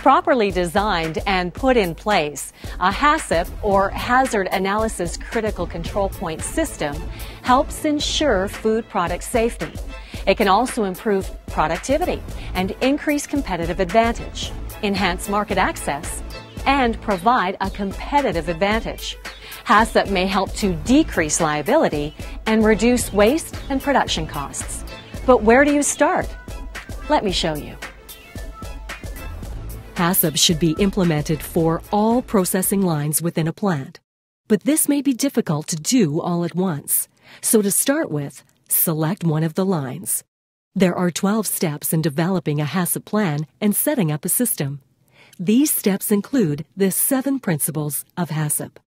properly designed and put in place, a HACCP or Hazard Analysis Critical Control Point system helps ensure food product safety. It can also improve productivity and increase competitive advantage, enhance market access, and provide a competitive advantage. HACCP may help to decrease liability and reduce waste and production costs. But where do you start? Let me show you. HACCP should be implemented for all processing lines within a plant. But this may be difficult to do all at once. So to start with, select one of the lines. There are 12 steps in developing a HACCP plan and setting up a system. These steps include the seven principles of HACCP.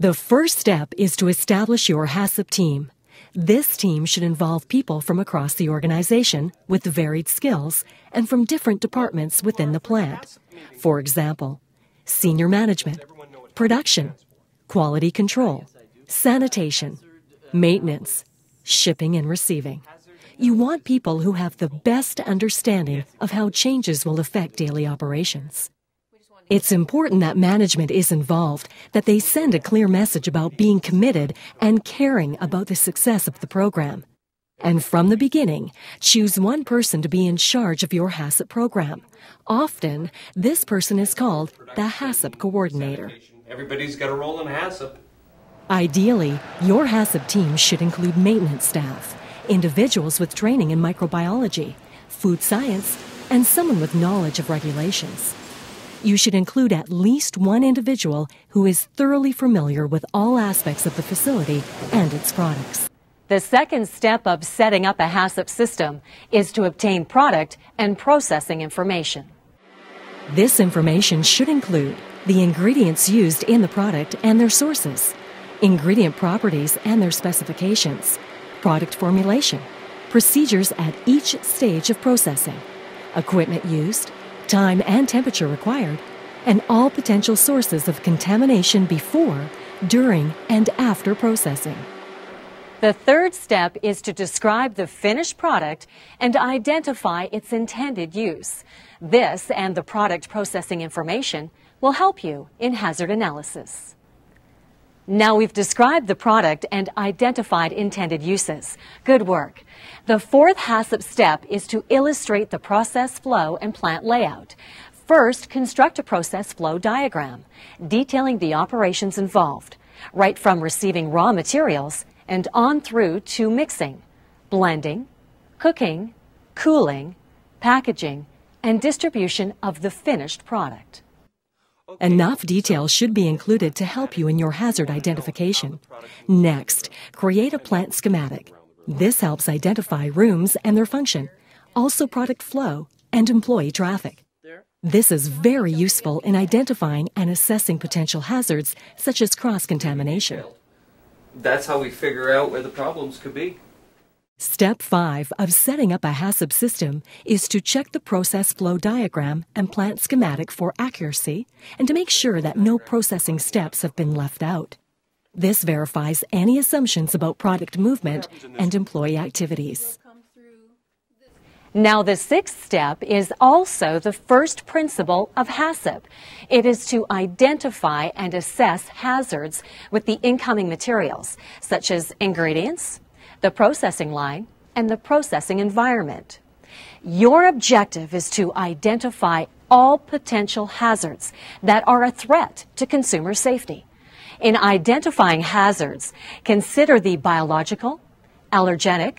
The first step is to establish your HACCP team. This team should involve people from across the organization with varied skills and from different departments within the plant. For example, senior management, production, quality control, sanitation, maintenance, shipping and receiving. You want people who have the best understanding of how changes will affect daily operations. It's important that management is involved, that they send a clear message about being committed and caring about the success of the program. And from the beginning, choose one person to be in charge of your HACCP program. Often, this person is called the HACCP coordinator. Everybody's got a role in HACCP. Ideally, your HACCP team should include maintenance staff, individuals with training in microbiology, food science, and someone with knowledge of regulations. You should include at least one individual who is thoroughly familiar with all aspects of the facility and its products. The second step of setting up a HACCP system is to obtain product and processing information. This information should include the ingredients used in the product and their sources, ingredient properties and their specifications, product formulation, procedures at each stage of processing, equipment used, time and temperature required, and all potential sources of contamination before, during, and after processing. The third step is to describe the finished product and identify its intended use. This and the product processing information will help you in hazard analysis. Now we've described the product and identified intended uses. Good work. The fourth HACCP step is to illustrate the process flow and plant layout. First, construct a process flow diagram, detailing the operations involved, right from receiving raw materials and on through to mixing, blending, cooking, cooling, packaging, and distribution of the finished product. Enough details should be included to help you in your hazard identification. Next, create a plant schematic. This helps identify rooms and their function, also product flow and employee traffic. This is very useful in identifying and assessing potential hazards such as cross contamination. That's how we figure out where the problems could be. Step 5 of setting up a HACCP system is to check the process flow diagram and plant schematic for accuracy and to make sure that no processing steps have been left out. This verifies any assumptions about product movement and employee activities. Now, the sixth step is also the first principle of HACCP. It is to identify and assess hazards with the incoming materials, such as ingredients, the processing line, and the processing environment. Your objective is to identify all potential hazards that are a threat to consumer safety. In identifying hazards, consider the biological, allergenic,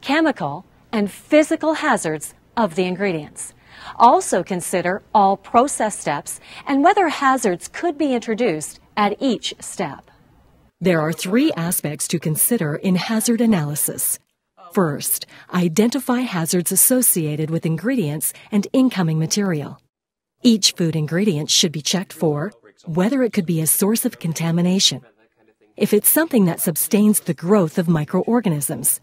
chemical, and physical hazards of the ingredients. Also consider all process steps and whether hazards could be introduced at each step. There are three aspects to consider in hazard analysis. First, identify hazards associated with ingredients and incoming material. Each food ingredient should be checked for whether it could be a source of contamination, if it's something that sustains the growth of microorganisms,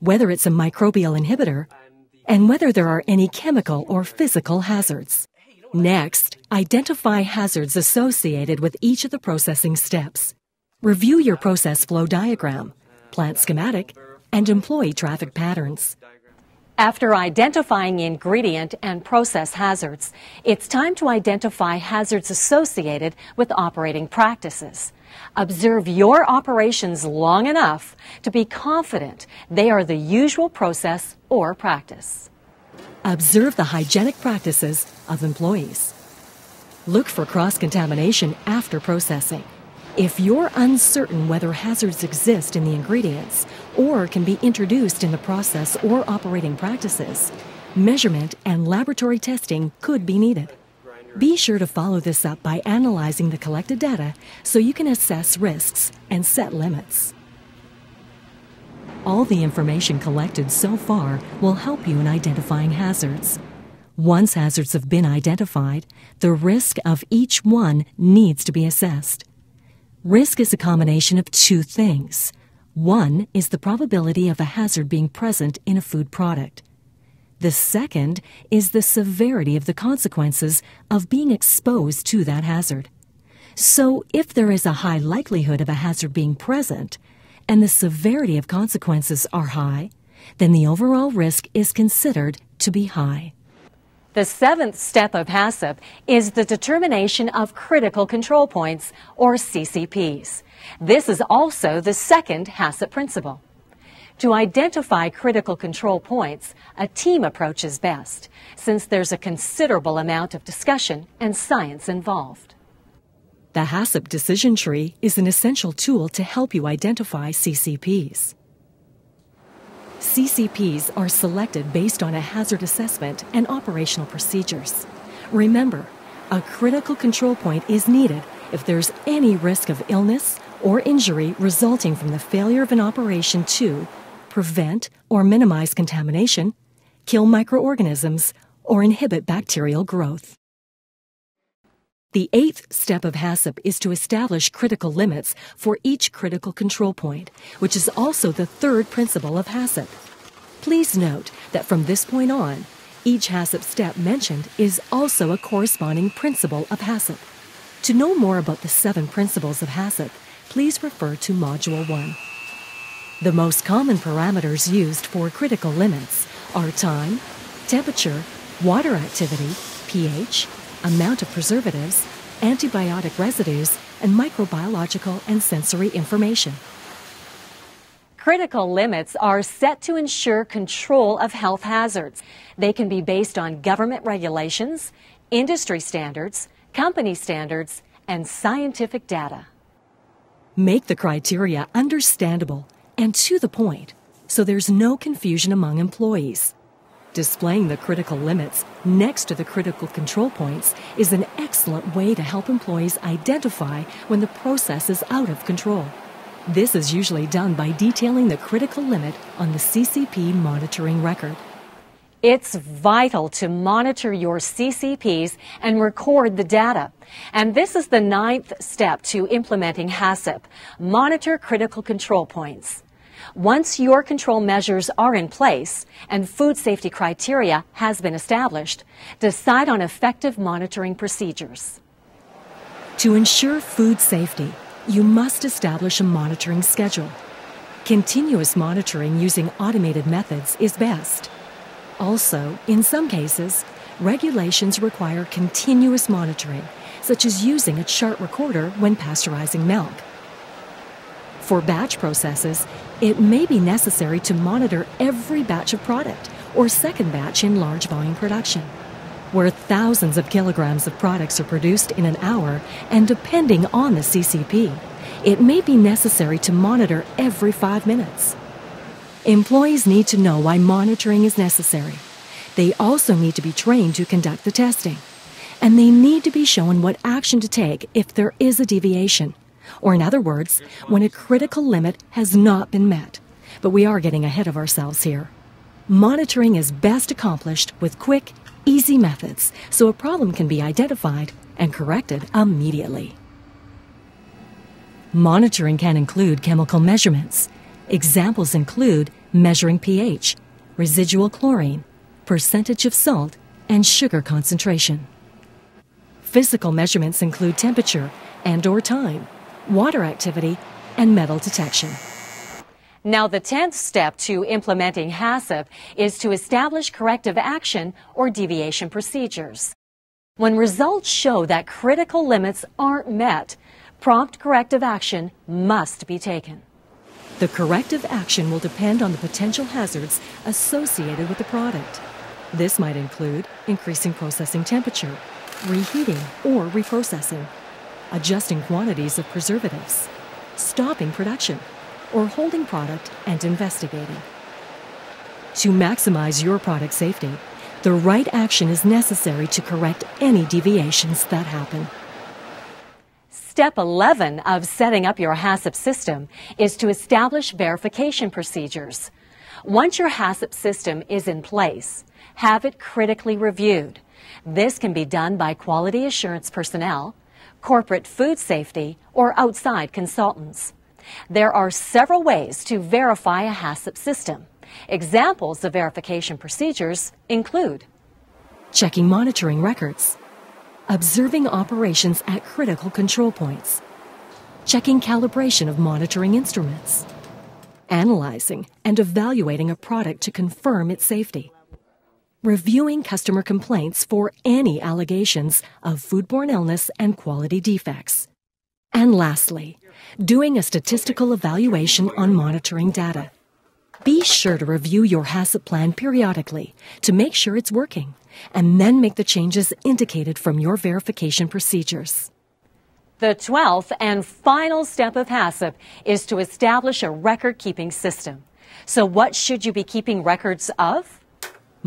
whether it's a microbial inhibitor, and whether there are any chemical or physical hazards. Next, identify hazards associated with each of the processing steps. Review your process flow diagram, plant schematic, and employee traffic patterns. After identifying ingredient and process hazards, it's time to identify hazards associated with operating practices. Observe your operations long enough to be confident they are the usual process or practice. Observe the hygienic practices of employees. Look for cross contamination after processing. If you're uncertain whether hazards exist in the ingredients or can be introduced in the process or operating practices, measurement and laboratory testing could be needed. Be sure to follow this up by analyzing the collected data so you can assess risks and set limits. All the information collected so far will help you in identifying hazards. Once hazards have been identified, the risk of each one needs to be assessed. Risk is a combination of two things. One is the probability of a hazard being present in a food product. The second is the severity of the consequences of being exposed to that hazard. So, if there is a high likelihood of a hazard being present and the severity of consequences are high, then the overall risk is considered to be high. The seventh step of HACCP is the determination of critical control points, or CCPs. This is also the second HACCP principle. To identify critical control points, a team approach is best, since there's a considerable amount of discussion and science involved. The HACCP decision tree is an essential tool to help you identify CCPs. CCPs are selected based on a hazard assessment and operational procedures. Remember, a critical control point is needed if there's any risk of illness or injury resulting from the failure of an operation to prevent or minimize contamination, kill microorganisms, or inhibit bacterial growth. The eighth step of HACCP is to establish critical limits for each critical control point, which is also the third principle of HACCP. Please note that from this point on, each HACCP step mentioned is also a corresponding principle of HACCP. To know more about the seven principles of HACCP, please refer to Module 1. The most common parameters used for critical limits are time, temperature, water activity, pH, amount of preservatives, antibiotic residues, and microbiological and sensory information. Critical limits are set to ensure control of health hazards. They can be based on government regulations, industry standards, company standards, and scientific data. Make the criteria understandable and to the point so there's no confusion among employees. Displaying the critical limits next to the critical control points is an excellent way to help employees identify when the process is out of control. This is usually done by detailing the critical limit on the CCP monitoring record. It's vital to monitor your CCPs and record the data. And this is the ninth step to implementing HACCP. Monitor critical control points. Once your control measures are in place and food safety criteria has been established, decide on effective monitoring procedures. To ensure food safety, you must establish a monitoring schedule. Continuous monitoring using automated methods is best. Also, in some cases, regulations require continuous monitoring, such as using a chart recorder when pasteurizing milk. For batch processes, it may be necessary to monitor every batch of product or second batch in large volume production, where thousands of kilograms of products are produced in an hour, and depending on the CCP, it may be necessary to monitor every five minutes. Employees need to know why monitoring is necessary. They also need to be trained to conduct the testing. And they need to be shown what action to take if there is a deviation or, in other words, when a critical limit has not been met. But we are getting ahead of ourselves here. Monitoring is best accomplished with quick, easy methods so a problem can be identified and corrected immediately. Monitoring can include chemical measurements. Examples include measuring pH, residual chlorine, percentage of salt, and sugar concentration. Physical measurements include temperature and or time, water activity, and metal detection. Now, the 10th step to implementing HACCP is to establish corrective action or deviation procedures. When results show that critical limits aren't met, prompt corrective action must be taken. The corrective action will depend on the potential hazards associated with the product. This might include increasing processing temperature, reheating or reprocessing, adjusting quantities of preservatives, stopping production, or holding product and investigating. To maximize your product safety, the right action is necessary to correct any deviations that happen. Step 11 of setting up your HACCP system is to establish verification procedures. Once your HACCP system is in place, have it critically reviewed. This can be done by quality assurance personnel, corporate food safety, or outside consultants. There are several ways to verify a HACCP system. Examples of verification procedures include checking monitoring records, observing operations at critical control points, checking calibration of monitoring instruments, analyzing and evaluating a product to confirm its safety, reviewing customer complaints for any allegations of foodborne illness and quality defects, and lastly, doing a statistical evaluation on monitoring data. Be sure to review your HACCP plan periodically to make sure it's working, and then make the changes indicated from your verification procedures. The 12th and final step of HACCP is to establish a record keeping system. So, what should you be keeping records of?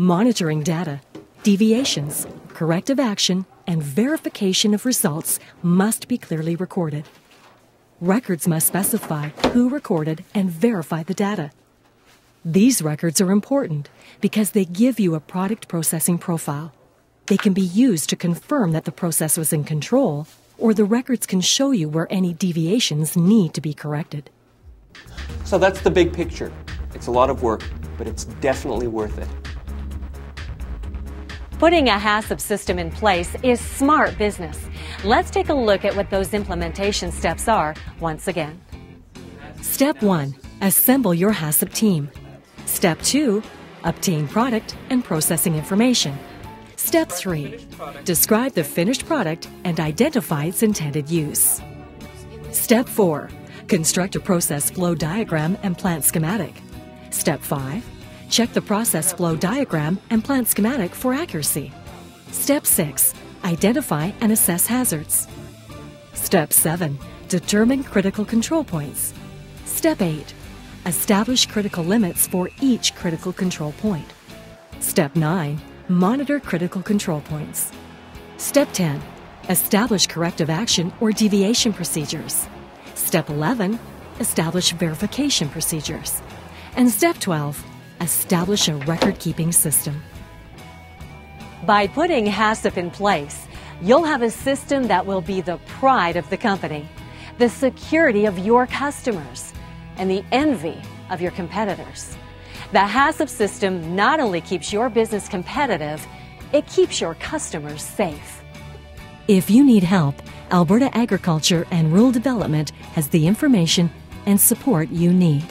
Monitoring data, deviations, corrective action, and verification of results must be clearly recorded. Records must specify who recorded and verify the data. These records are important because they give you a product processing profile. They can be used to confirm that the process was in control, or the records can show you where any deviations need to be corrected. So that's the big picture. It's a lot of work, but it's definitely worth it. Putting a HACCP system in place is smart business. Let's take a look at what those implementation steps are once again. Step 1 Assemble your HACCP team. Step 2 Obtain product and processing information. Step 3 Describe the finished product and identify its intended use. Step 4 Construct a process flow diagram and plant schematic. Step 5 Check the process flow diagram and plant schematic for accuracy. Step 6. Identify and assess hazards. Step 7. Determine critical control points. Step 8. Establish critical limits for each critical control point. Step 9. Monitor critical control points. Step 10. Establish corrective action or deviation procedures. Step 11. Establish verification procedures. And step 12 establish a record keeping system. By putting HACCP in place, you'll have a system that will be the pride of the company, the security of your customers, and the envy of your competitors. The HACCP system not only keeps your business competitive, it keeps your customers safe. If you need help, Alberta Agriculture and Rural Development has the information and support you need.